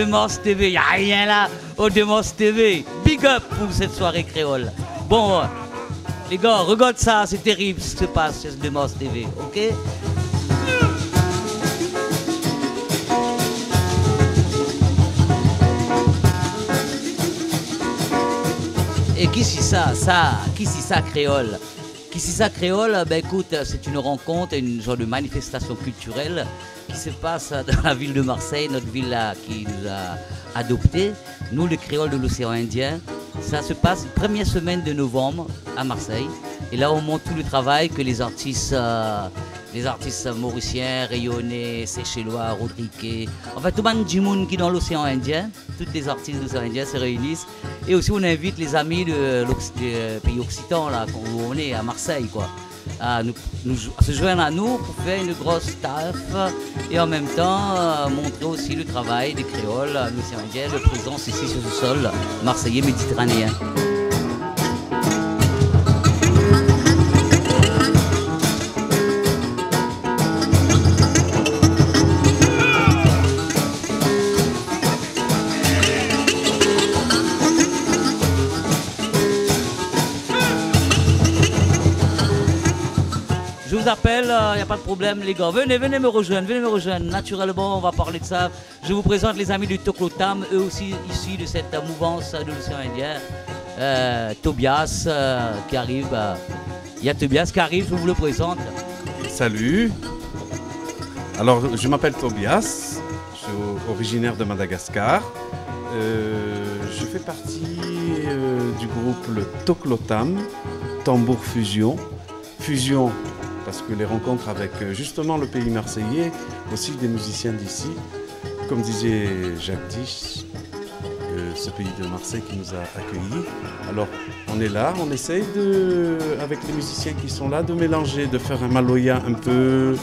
Demos TV, y a rien là au Demos TV. Big up pour cette soirée créole. Bon, les gars, regarde ça, c'est terrible ce qui se passe sur Demos TV, ok? Et qui c'est ça, ça, qui c'est ça créole? Ça créole? Ben écoute, c'est une rencontre, une genre de manifestation culturelle qui se passe dans la ville de Marseille, notre ville qui nous a adoptés, nous les créoles de l'océan Indien. Ça se passe première semaine de novembre à Marseille. Et là, on montre tout le travail que les artistes, euh, les artistes mauriciens, rayonnés, séchellois, rodriquais, enfin tout le monde qui est dans l'océan Indien, tous les artistes de l'océan Indien se réunissent. Et aussi, on invite les amis de du pays occitan, là, où on est, à Marseille, quoi à, se joindre à nous pour faire une grosse taf et en même temps euh, montrer aussi le travail des créoles, l'océan Indien, de présence ici sur le sol marseillais méditerranéen. Pas de problème les gars. Venez, venez me rejoindre, venez me rejoindre. Naturellement, on va parler de ça. Je vous présente les amis du Toklotam, eux aussi issus de cette mouvance de l'océan Indien. Euh, Tobias euh, qui arrive. euh, Il y a Tobias qui arrive, je vous le présente. Salut. Alors, je m'appelle Tobias, je suis originaire de Madagascar. Je fais partie du groupe le Toklotam, Tambour Fusion. Fusion parce que les rencontres avec euh, justement le pays marseillais, aussi des musiciens d'ici, comme disait Jacques Tisch, euh, ce pays de Marseille qui nous a accueillis. Alors, on est là, on essaye de, avec les musiciens qui sont là, de mélanger, de faire un maloya un peu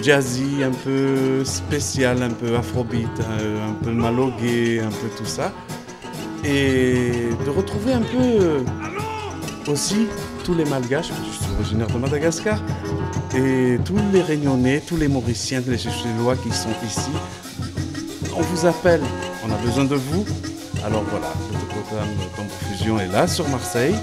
jazzy, un peu spécial, un peu afrobeat, un, peu malogué, un peu tout ça. Et de retrouver un peu euh, aussi tous les malgaches, je suis originaire de Madagascar, et tous les réunionnais, tous les mauriciens, les Chéchélois qui sont ici. On vous appelle, on a besoin de vous. Alors voilà, le Tokotam Tambour Fusion est là sur Marseille.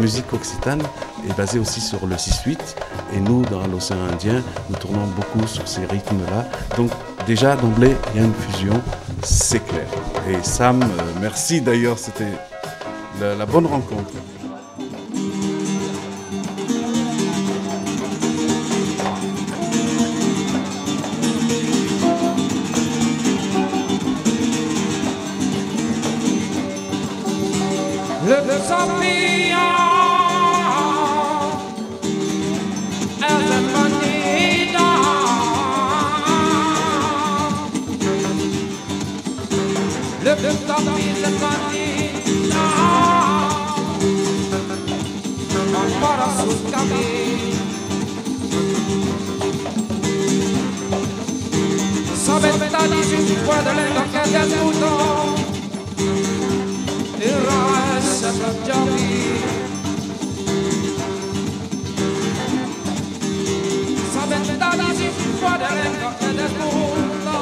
Musique occitane est basée aussi sur le 6-8 et nous, dans l'océan Indien, nous tournons beaucoup sur ces rythmes-là. Donc déjà, d'emblée, il y a une fusion, c'est clair. Et Sam, euh, merci d'ailleurs, c'était la, bonne rencontre. Le champignon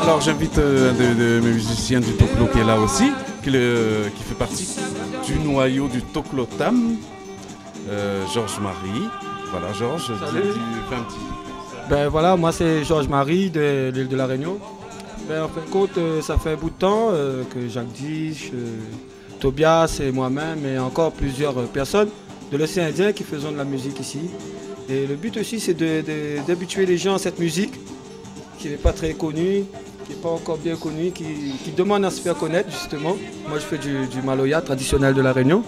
Alors j'invite euh, un de, mes musiciens du Toklo qui est là aussi qui, le- qui fait partie du noyau du Toklo Tam, euh, Georges Marie. Voilà, Georges, Salut. tu fais un petit. Ben voilà, moi c'est Georges Marie de l'île de la Réunion. Ben, en fin de compte, euh, ça fait un bout de temps euh, que Jacques Dich, Tobias et moi-même et encore plusieurs personnes de l'océan Indien qui faisons de la musique ici. Et le but aussi c'est d'habituer les gens à cette musique qui n'est pas très connue, qui n'est pas encore bien connue, qui, demande à se faire connaître justement. Moi je fais du, maloya traditionnel de la Réunion.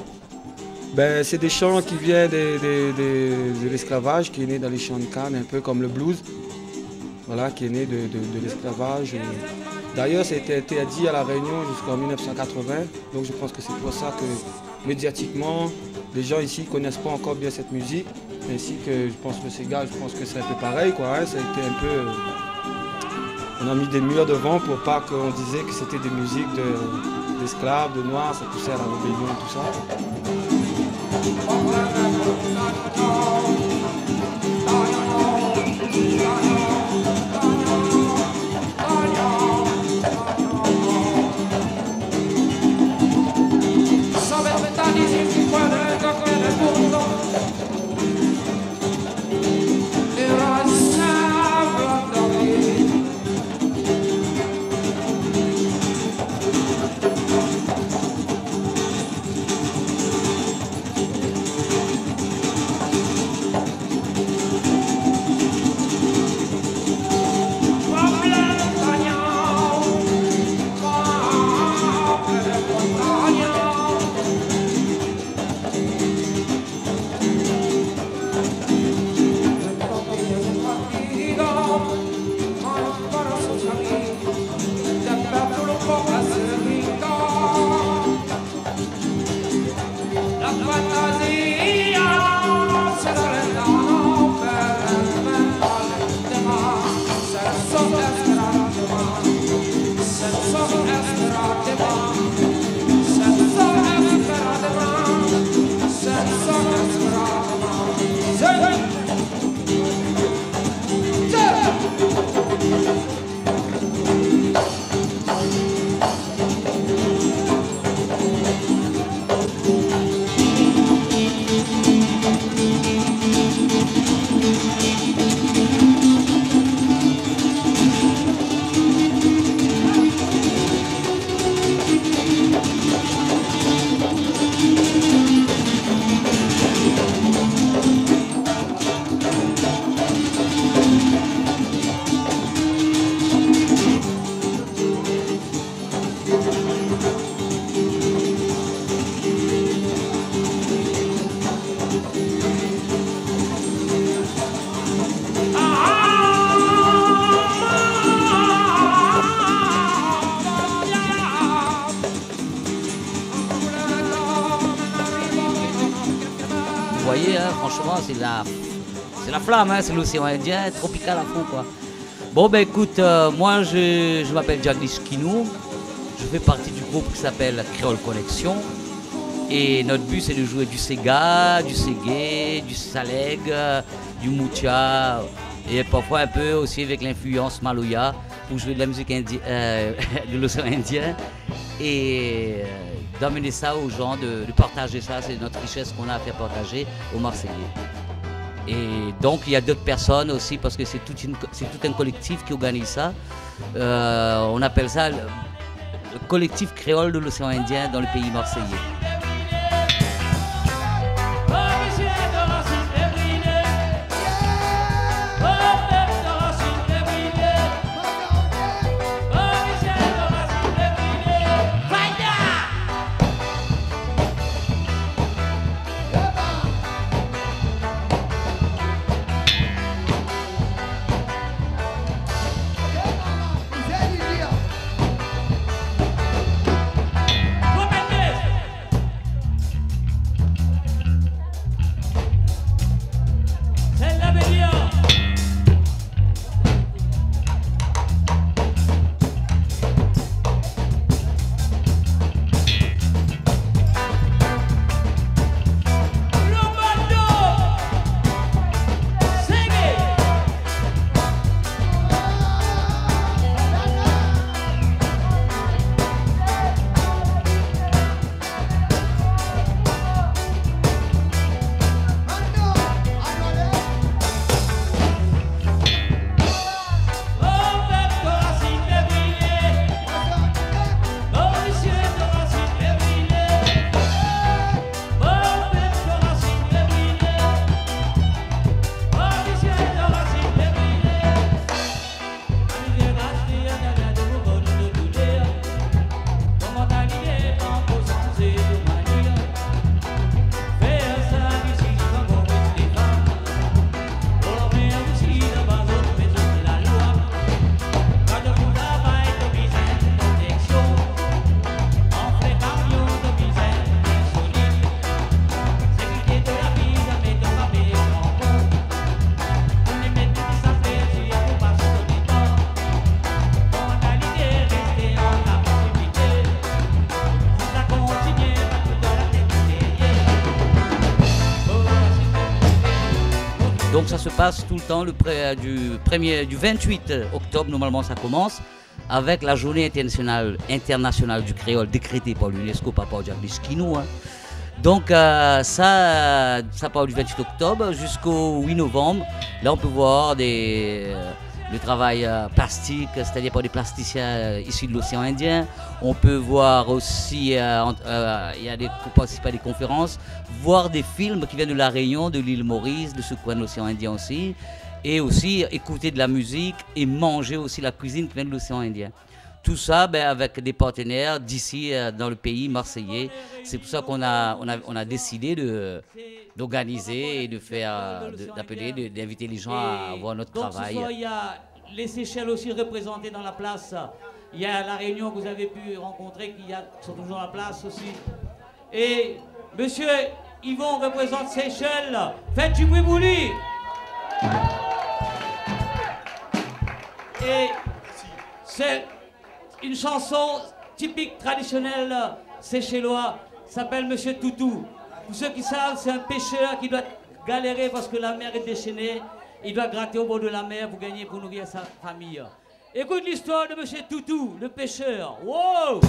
Ben, c'est des chants qui viennent de l'esclavage, qui est né dans les chants de Cannes, un peu comme le blues. Voilà, qui est né de, de- de l'esclavage. D'ailleurs, été interdit à La Réunion jusqu'en 1980. Donc je pense que c'est pour ça que médiatiquement, les gens ici ne connaissent pas encore bien cette musique. Ainsi que je pense que le Ségal, je pense que c'est un peu pareil. Quoi, hein. Ça a été un peu. On a mis des murs devant pour pas qu'on disait que c'était des musiques de- d'esclaves, de, noirs, ça poussait à la rébellion, tout ça. C'est la, la flamme, hein, c'est l'océan Indien, tropical à fond, quoi. Bon, ben écoute, euh, moi, je, je m'appelle Jagdish Kinou. Je fais partie du groupe qui s'appelle Créole Connexion. Et notre but, c'est de jouer du Sega, du Ségué, du Saleg, euh, du Moucha, et parfois un peu aussi avec l'influence Maloya pour jouer de la musique indi- euh, de l'océan Indien. Et euh, d'amener ça aux gens, de, partager ça, c'est notre richesse qu'on a à faire partager aux Marseillais. Et donc il y a d'autres personnes aussi parce que c'est tout, tout un collectif qui organise ça. Euh, on appelle ça le collectif créole de l'océan Indien dans le pays marseillais. Ça se passe tout le temps le pré- du, premier, du 28 octobre, normalement ça commence, avec la journée internationale, internationale du créole décrétée par l'UNESCO par rapport au Kino. Hein. Donc euh, ça, euh, ça part du 28 octobre jusqu'au 8 novembre. Là on peut voir des, euh, le travail euh, plastique, c'est-à-dire par des plasticiens euh, issus de l'océan Indien. On peut voir aussi, euh, il y a des, des conférences, voir des films qui viennent de la Réunion, de l'île Maurice, de ce coin de l'océan Indien aussi. Et aussi écouter de la musique et manger aussi la cuisine qui vient de l'océan Indien. Tout ça ben, avec des partenaires d'ici dans le pays marseillais. C'est pour ça qu'on a, on a, on a décidé de, d'organiser et de faire, d'appeler, d'inviter les gens à voir notre donc travail. ce soir, il y a les Seychelles aussi représentées dans la place. Il y a la Réunion que vous avez pu rencontrer qui, sont toujours dans la place aussi. Et monsieur Yvon représente Seychelles. Faites du bruit. Et c'est une chanson typique traditionnelle séchellois, s'appelle Monsieur Toutou. Pour ceux qui savent, c'est un pêcheur qui doit galérer parce que la mer est déchaînée. Il doit gratter au bord de la mer pour gagner, pour nourrir sa famille. Écoute l'histoire de Monsieur Toutou, le pêcheur. Wow!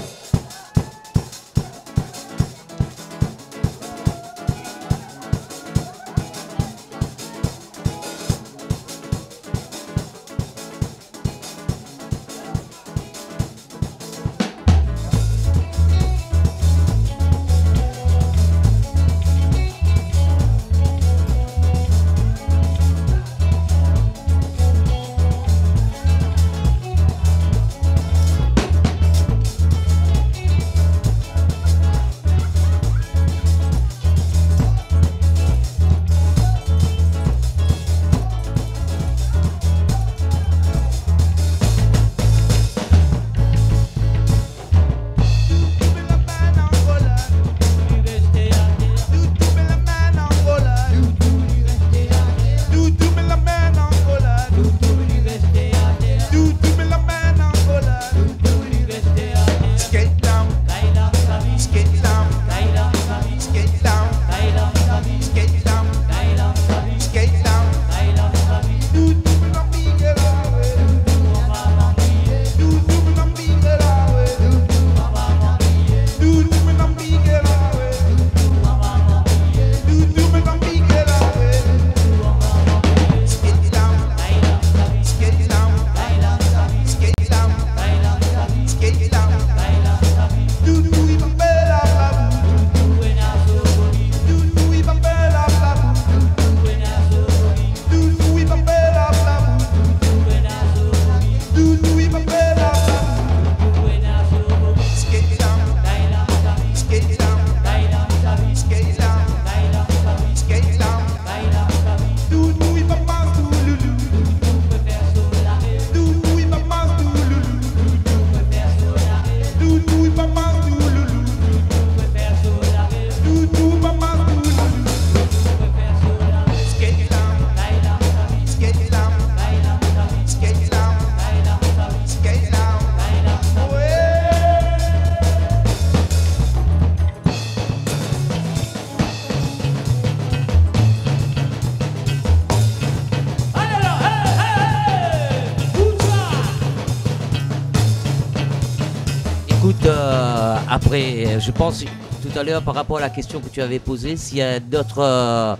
Je pense tout à l'heure par rapport à la question que tu avais posée, s'il y a d'autres euh,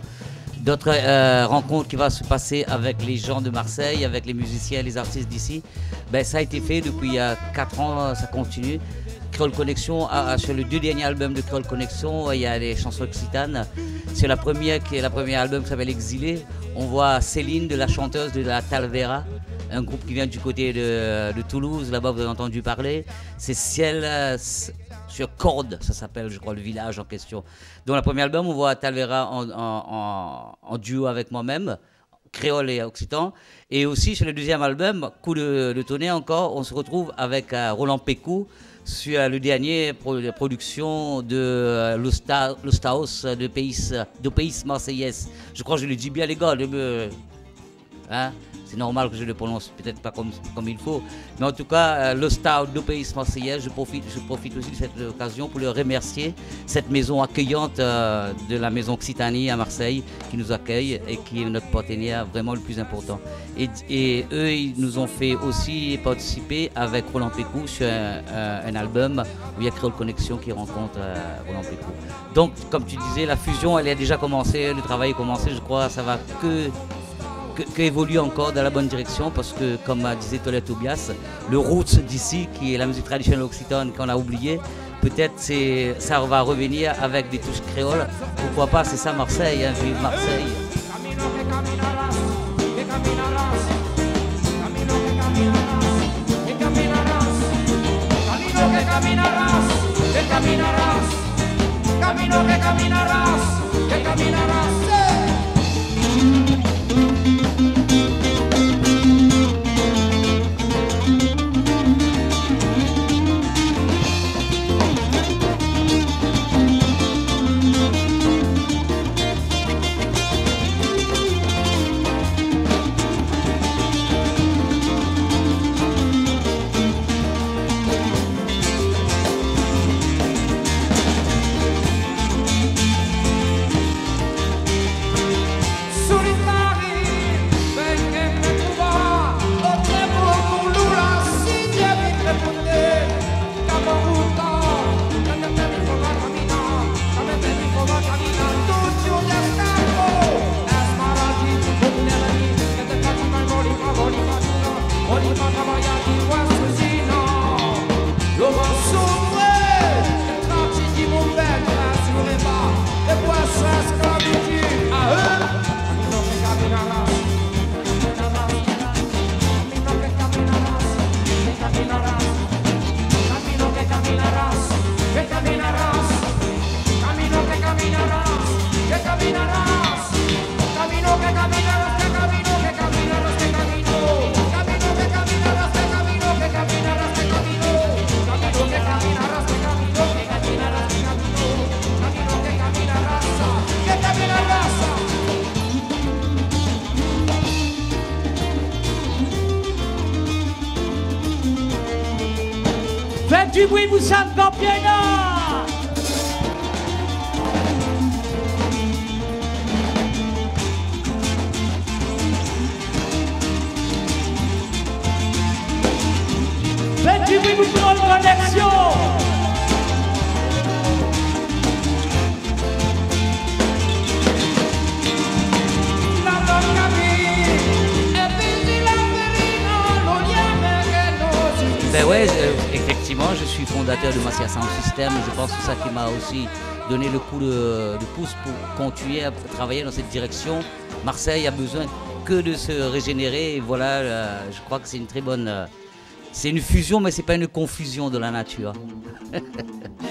euh, rencontres qui vont se passer avec les gens de Marseille, avec les musiciens, les artistes d'ici, ben, ça a été fait depuis il y a 4 ans, ça continue. Créole Connexion, ah, ah, sur le deux derniers albums de Créole Connexion, il y a les chansons occitanes. C'est la première qui est la première album qui s'appelle Exilé. On voit Céline, de la chanteuse de la Talvera, un groupe qui vient du côté de, de Toulouse, là-bas vous avez entendu parler. C'est Ciel euh, sur Corde, ça s'appelle, je crois, le village en question. Dans le premier album, on voit Talvera en, duo avec moi-même, créole et occitan. Et aussi sur le deuxième album, Coup de, de tonnerre encore, on se retrouve avec euh, Roland Pécou sur euh, le dernier production de euh, l'Osta- l'Ostaos de Pays, de Pays Marseillaise. Je crois que je le dis bien les gars, de Hein? C'est normal que je le prononce peut-être pas comme, comme il faut. Mais en tout cas, euh, le stade de pays marseillais, je profite, je profite aussi de cette occasion pour le remercier, cette maison accueillante euh, de la maison Occitanie à Marseille qui nous accueille et qui est notre partenaire vraiment le plus important. Et, eux, ils nous ont fait aussi participer avec Roland Pécou sur un album où il y a Créole Connexion qui rencontre euh, Roland Pécou. Donc, comme tu disais, la fusion, elle a déjà commencé, le travail est commencé, je crois, ça va que que, que évolue encore dans la bonne direction parce que, comme euh, disait Tolet Tobias, le roots d'ici, qui est la musique traditionnelle occitane qu'on a oublié, peut-être ça va revenir avec des touches créoles. Pourquoi pas, c'est ça Marseille, hein, vive Marseille. Camino que que du bruit, vous savez, Campiona Faites du bruit, vous prenez connexion La donna je suis fondateur de Massia Sound System. Je pense que c'est ça qui m'a aussi donné le coup de, de pouce pour continuer à travailler dans cette direction. Marseille a besoin que de se régénérer. Et voilà, euh, je crois que c'est une très bonne. euh, c'est une fusion, mais c'est pas une confusion de la nature.